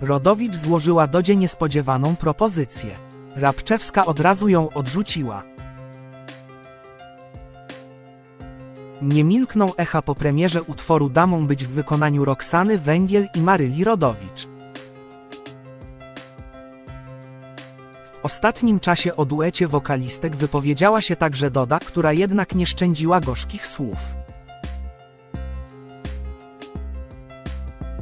Rodowicz złożyła Dodzie niespodziewaną propozycję. Rabczewska od razu ją odrzuciła. Nie milkną echa po premierze utworu Damą być w wykonaniu Roxany Węgiel i Maryli Rodowicz. W ostatnim czasie o duecie wokalistek wypowiedziała się także Doda, która jednak nie szczędziła gorzkich słów.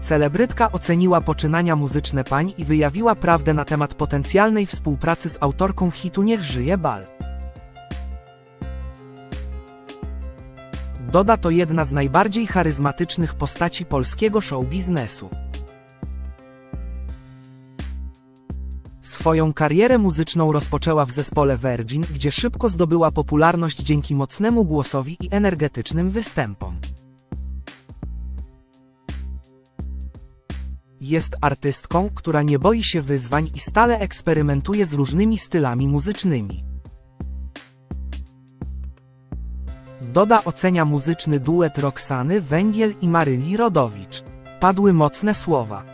Celebrytka oceniła poczynania muzyczne pań i wyjawiła prawdę na temat potencjalnej współpracy z autorką hitu Niech żyje bal. Doda to jedna z najbardziej charyzmatycznych postaci polskiego show biznesu. Swoją karierę muzyczną rozpoczęła w zespole Virgin, gdzie szybko zdobyła popularność dzięki mocnemu głosowi i energetycznym występom. Jest artystką, która nie boi się wyzwań i stale eksperymentuje z różnymi stylami muzycznymi. Doda ocenia muzyczny duet Roxany Węgiel i Maryli Rodowicz. Padły mocne słowa.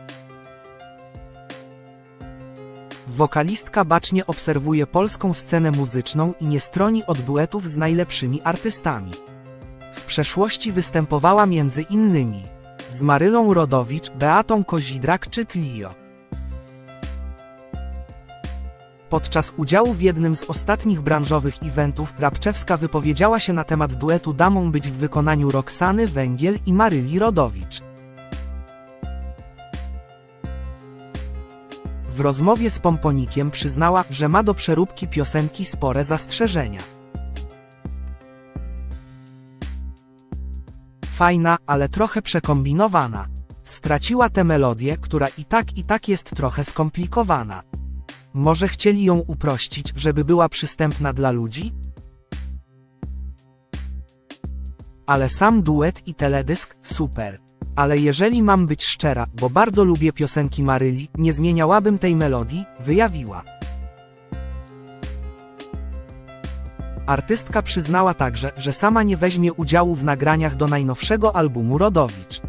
Wokalistka bacznie obserwuje polską scenę muzyczną i nie stroni od duetów z najlepszymi artystami. W przeszłości występowała między innymi z Marylą Rodowicz, Beatą Kozidrak czy Clio. Podczas udziału w jednym z ostatnich branżowych eventów Rabczewska wypowiedziała się na temat duetu Damą być w wykonaniu Roxany Węgiel i Maryli Rodowicz. W rozmowie z Pomponikiem przyznała, że ma do przeróbki piosenki spore zastrzeżenia. Fajna, ale trochę przekombinowana. Straciła tę melodię, która i tak i tak jest trochę skomplikowana. Może chcieli ją uprościć, żeby była przystępna dla ludzi? Ale sam duet i teledysk, super. Ale jeżeli mam być szczera, bo bardzo lubię piosenki Maryli, nie zmieniałabym tej melodii, wyjawiła. Artystka przyznała także, że sama nie weźmie udziału w nagraniach do najnowszego albumu Rodowicz.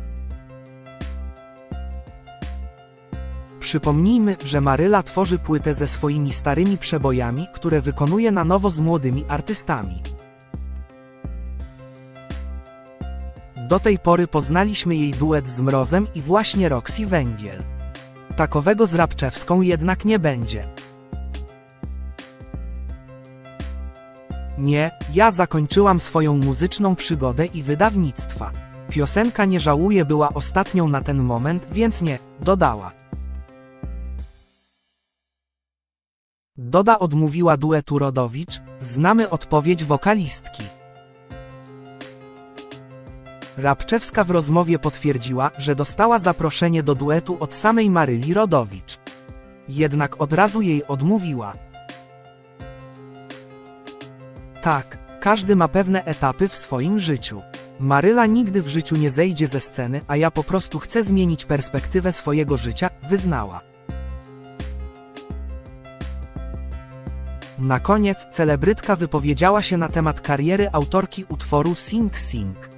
Przypomnijmy, że Maryla tworzy płytę ze swoimi starymi przebojami, które wykonuje na nowo z młodymi artystami. Do tej pory poznaliśmy jej duet z Mrozem i właśnie Roxy Węgiel. Takowego z Rabczewską jednak nie będzie. Nie, ja zakończyłam swoją muzyczną przygodę i wydawnictwa. Piosenka Nie żałuję była ostatnią na ten moment, więc nie, dodała. Doda odmówiła duetu Rodowicz, znamy odpowiedź wokalistki. Rabczewska w rozmowie potwierdziła, że dostała zaproszenie do duetu od samej Maryli Rodowicz. Jednak od razu jej odmówiła. Tak, każdy ma pewne etapy w swoim życiu. Maryla nigdy w życiu nie zejdzie ze sceny, a ja po prostu chcę zmienić perspektywę swojego życia, wyznała. Na koniec celebrytka wypowiedziała się na temat kariery autorki utworu Sing Sing.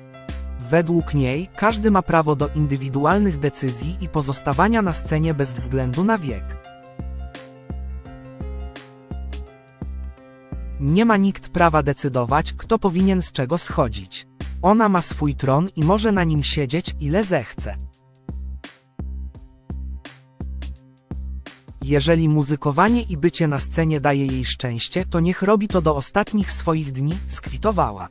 Według niej każdy ma prawo do indywidualnych decyzji i pozostawania na scenie bez względu na wiek. Nie ma nikt prawa decydować, kto powinien z czego schodzić. Ona ma swój tron i może na nim siedzieć, ile zechce. Jeżeli muzykowanie i bycie na scenie daje jej szczęście, to niech robi to do ostatnich swoich dni, skwitowała.